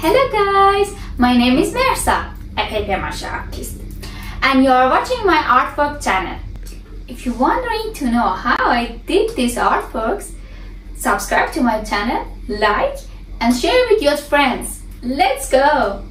Hello guys, my name is Mersa, a paper mache artist, and you are watching my artwork channel. If you're wondering to know how I did these artworks, subscribe to my channel, like, and share with your friends. Let's go!